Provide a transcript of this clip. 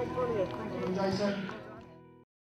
在车里看